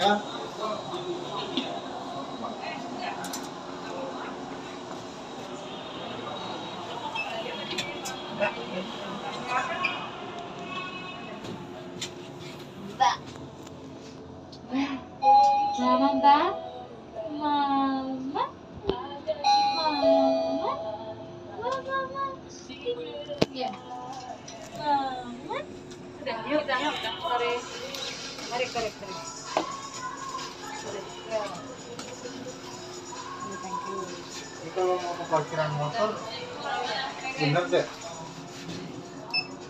ya Mama, Mama, Mama. Mama. Mama, Mama. Ya. Mama. Ini, kalau mau ke parkiran motor, bener deh.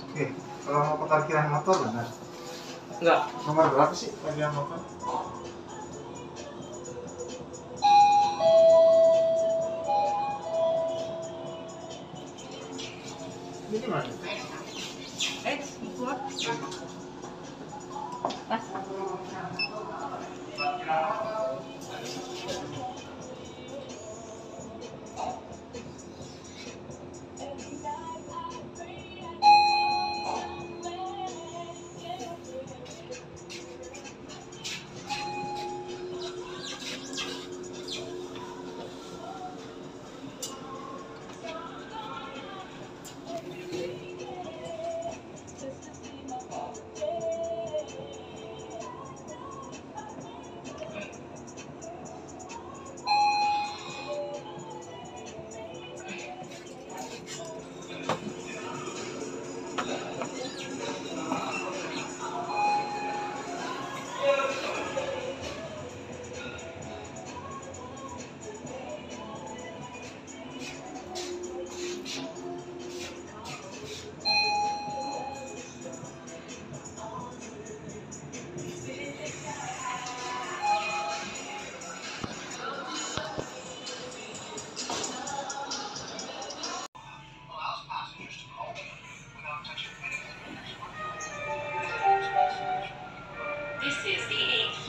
Oke, kalau mau ke parkiran motor bener. Enggak. Nomor berapa sih parkiran motor? Ini mana? Eh, keluar.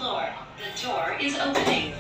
Floor. The door is opening.